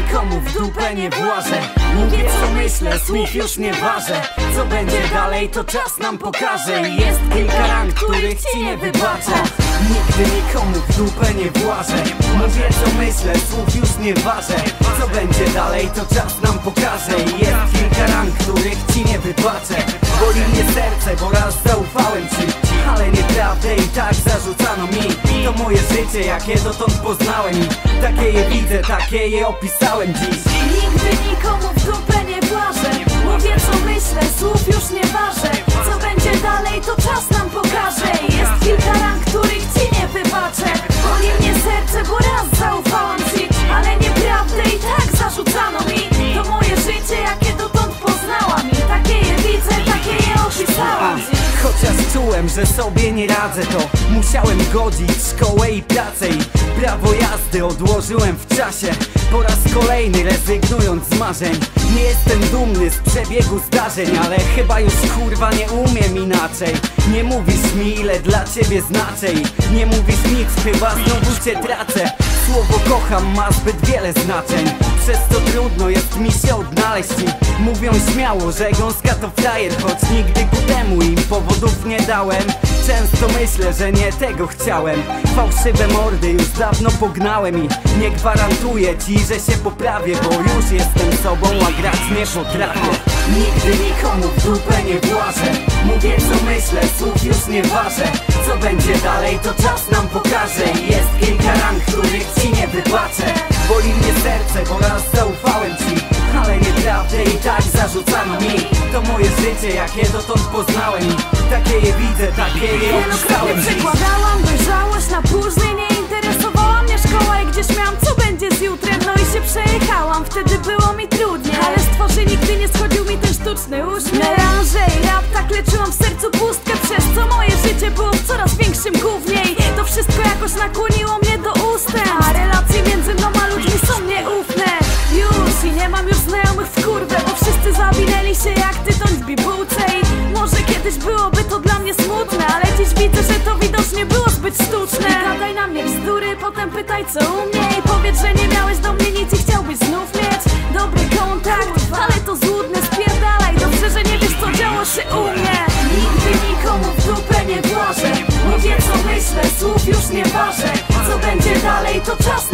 nikomu w dupę nie włażę. Mówię co myślę, słów już nie ważę. Co będzie dalej to czas nam pokaże. Jest kilka rang, których ci nie wybaczę Nigdy nikomu w dupę nie włażę. Mówię co myślę, słów już nie ważę. Co będzie dalej to czas nam pokaże. Jest kilka rang, których ci nie wybaczę Boli mnie serce, bo raz tak zarzucano mi. To moje życie, jakie dotąd poznałem. I Takie je widzę, takie je opisałem dziś. Nigdy nikomu że sobie nie radzę to. Musiałem godzić szkołę i pracę I prawo jazdy odłożyłem w czasie. Po raz kolejny rezygnując z marzeń. Nie jestem dumny z przebiegu zdarzeń Ale chyba już kurwa nie umiem inaczej. Nie mówisz mi ile dla ciebie znaczę I nie mówisz nic, chyba znowu cię tracę. Słowo kocham ma zbyt wiele znaczeń Przez to trudno jest mi się odnaleźć. I Mówią śmiało, że gąska to frajer Choć nigdy ku temu im powodów nie dałem. Często myślę, że nie tego chciałem. Fałszywe mordy już dawno pognałem I nie gwarantuję ci, że się poprawię Bo już jestem sobą, a grać nie potrafię. Nigdy nikomu w dupę nie włażę. Mówię co myślę, słów już nie ważę. Co będzie dalej to czas nam pokaże. Jest kilka ran, których ci nie wybaczę Boli mnie serce, bo raz zaufałem ci. Ale nieprawdę i tak zarzucano mi. To moje życie, jakie dotąd poznałem. I takie je widzę, takie je dziś przekładałam dojrzałość na później Nie interesowała mnie szkoła i gdzieś miałam co będzie z jutrem. No i się przejechałam, wtedy było mi trudniej Ale z twarzy nigdy nie schodził mi ten sztuczny uśmiech. Melanże i rap tak leczyłam w sercu pustkę Przez co moje życie było w coraz większym gównie. I to wszystko jakoś nakłoniło mnie potem pytaj co u mnie I powiedz, że nie miałeś do mnie nic i chciałbyś znów mieć Dobry kontakt, ale to złudne spierdalaj Dobrze, że nie wiesz co działo się u mnie. Nigdy nikomu w dupę nie włożę. Mówię co myślę, słów już nie ważę. Co będzie dalej to czas